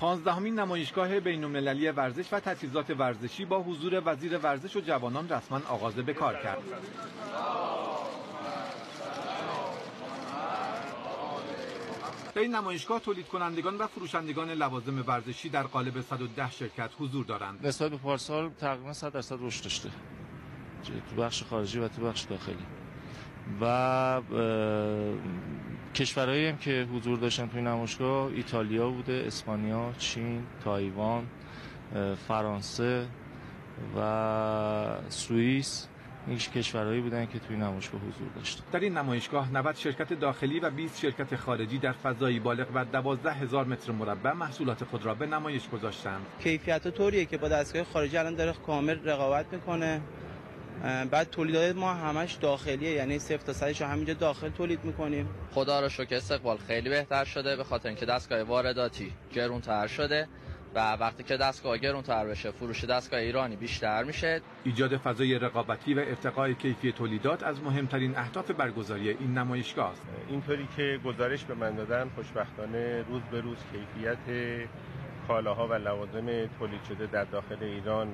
پانزدهمین نمایشگاه بین‌المللی ورزش و تجهیزات ورزشی با حضور وزیر ورزش و جوانان رسما آغاز به کار کرد. در این نمایشگاه تولید کنندگان و فروشندگان لوازم ورزشی در قالب 110 شرکت حضور دارند. نسبت به پارسال تقریبا 100 درصد رشد داشته. تو بخش خارجی و تو بخش داخلی. و کشورهایی هم که حضور داشتن توی نمایشگاه ایتالیا بوده اسپانیا چین تایوان فرانسه و سوئیس این کشورهایی بودن که توی نمایشگاه حضور داشتن. در این نمایشگاه 90 شرکت داخلی و 20 شرکت خارجی در فضایی بالغ بر 12 هزار متر مربع محصولات خود را به نمایش گذاشتند. کیفیت طوریه که با دستگاه خارجی الان داره کامل رقابت می‌کنه. بعد تولیدات ما همش داخلیه یعنی صفر تا صدش همینجا داخل تولید می‌کنیم. خدا رو شکر استقبال خیلی بهتر شده به خاطر اینکه دستگاه وارداتی گرونتر شده و وقتی که دستگاه گرونتر بشه فروش دستگاه ایرانی بیشتر میشه. ایجاد فضای رقابتی و ارتقای کیفی تولیدات از مهمترین اهداف برگزاری این نمایشگاه است. اینطوری که گزارش به من دادن خوشبختانه روز به روز کیفیت کالاها و لوازم تولید شده در داخل ایران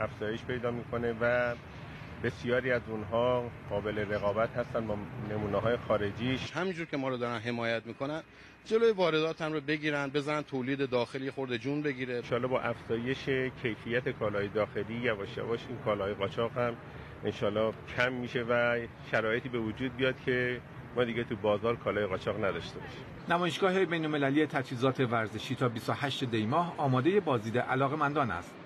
افزایش پیدا می‌کنه و بسیاری از اونها قابل رقابت هستن با نمونه های خارجیش. همینجور که ما رو دارن حمایت می‌کنن جلوی واردات هم رو بگیرن بزنن تولید داخلی خورده جون بگیره. انشالله با افزایش کیفیت کالای داخلی یواش یواش این کالای قاچاق هم انشالله کم میشه و شرایطی به وجود بیاد که ما دیگه تو بازار کالای قاچاق نداشته باشیم. نمایشگاه بین‌المللی تجهیزات ورزشی تا 28 دی ماه آماده بازدید علاقمندان است.